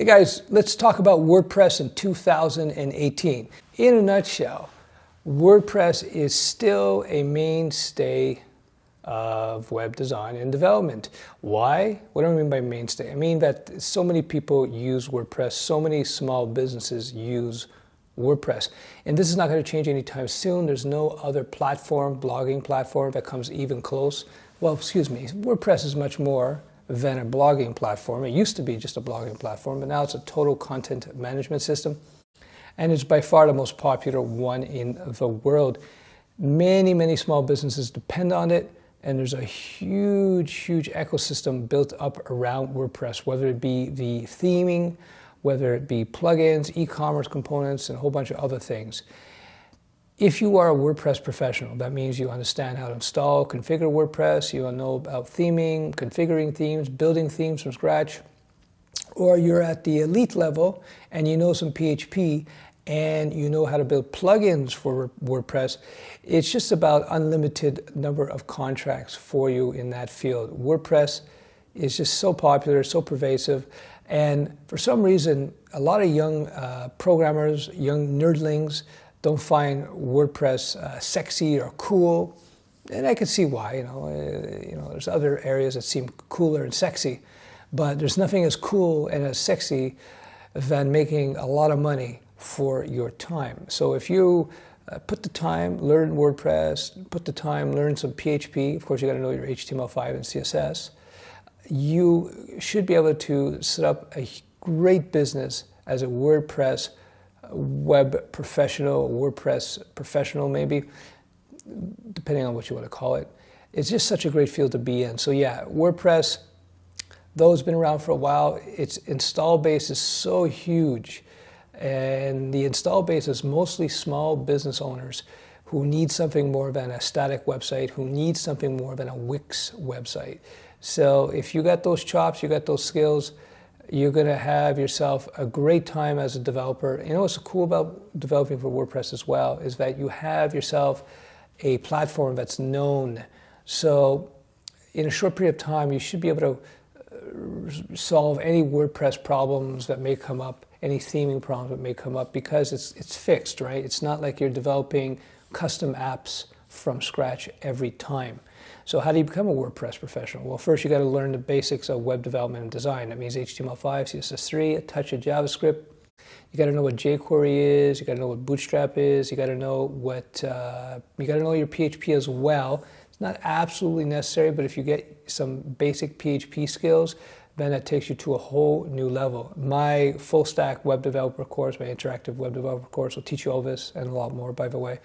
Hey guys, let's talk about WordPress in 2018. In a nutshell, WordPress is still a mainstay of web design and development. Why? What do I mean by mainstay? I mean that so many people use WordPress, so many small businesses use WordPress. And this is not going to change anytime soon. There's no other platform, blogging platform, that comes even close. Well, excuse me, WordPress is much more than a blogging platform. It used to be just a blogging platform, but now it's a total content management system. And it's by far the most popular one in the world. Many, many small businesses depend on it, and there's a huge, huge ecosystem built up around WordPress, whether it be the theming, whether it be plugins, e commerce components, and a whole bunch of other things. If you are a WordPress professional, that means you understand how to install, configure WordPress, you know about theming, configuring themes, building themes from scratch, or you're at the elite level and you know some PHP and you know how to build plugins for WordPress, it's just about unlimited number of contracts for you in that field. WordPress is just so popular, so pervasive, and for some reason, a lot of young uh, programmers, young nerdlings, don't find WordPress uh, sexy or cool, and I can see why. You know, uh, you know, there's other areas that seem cooler and sexy, but there's nothing as cool and as sexy than making a lot of money for your time. So if you uh, put the time, learn WordPress, put the time, learn some PHP. Of course, you got to know your HTML5 and CSS. You should be able to set up a great business as a WordPress web professional, WordPress professional, maybe, depending on what you want to call it. It's just such a great field to be in. So, yeah, WordPress, though it's been around for a while, its install base is so huge. And the install base is mostly small business owners who need something more than a static website, who need something more than a Wix website. So, if you got those chops, you got those skills, you're going to have yourself a great time as a developer. You know what's cool about developing for WordPress as well is that you have yourself a platform that's known. So, in a short period of time, you should be able to uh, solve any WordPress problems that may come up, any theming problems that may come up, because it's it's fixed, right? It's not like you're developing custom apps from scratch every time. So how do you become a WordPress professional? Well, first you got to learn the basics of web development and design. That means HTML5, CSS3, a touch of JavaScript. You got to know what jQuery is. You got to know what Bootstrap is. You got to know what uh, you got to know your PHP as well. It's not absolutely necessary, but if you get some basic PHP skills, then that takes you to a whole new level. My full stack web developer course, my interactive web developer course, will teach you all this and a lot more, by the way.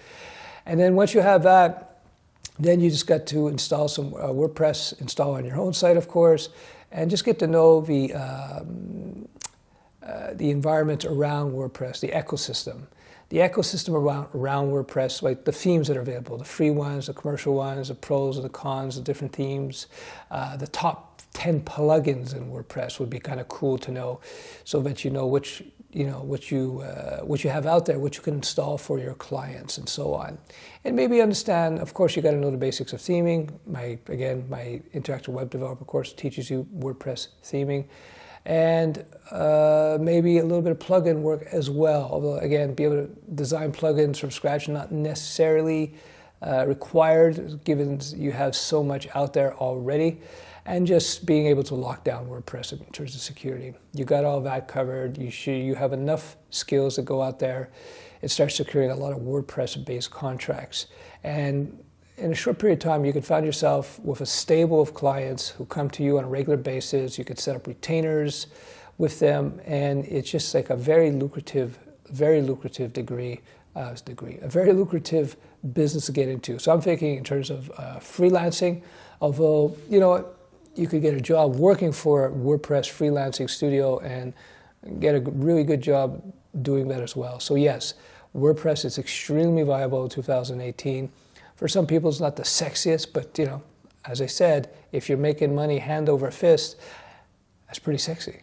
And then once you have that, then you just got to install some uh, WordPress, install on your own site, of course, and just get to know the, um, uh, the environment around WordPress, the ecosystem. The ecosystem around, around WordPress, like the themes that are available, the free ones, the commercial ones, the pros and the cons, the different themes, uh, the top 10 plugins in WordPress would be kind of cool to know so that you know which you know what you uh, what you have out there, what you can install for your clients, and so on. And maybe understand. Of course, you got to know the basics of theming. My again, my interactive web developer course teaches you WordPress theming, and uh, maybe a little bit of plugin work as well. Although again, be able to design plugins from scratch, not necessarily uh, required, given you have so much out there already and just being able to lock down WordPress in terms of security. You got all that covered. You should, you have enough skills to go out there and start securing a lot of WordPress-based contracts. And in a short period of time, you could find yourself with a stable of clients who come to you on a regular basis. You could set up retainers with them, and it's just like a very lucrative, very lucrative degree, uh, degree, a very lucrative business to get into. So I'm thinking in terms of uh, freelancing, although you know you could get a job working for WordPress freelancing studio and get a really good job doing that as well. So yes, WordPress is extremely viable in 2018. For some people, it's not the sexiest, but you know, as I said, if you're making money hand over fist, that's pretty sexy.